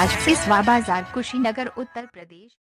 राज बाज़ार कुशीनगर उत्तर प्रदेश।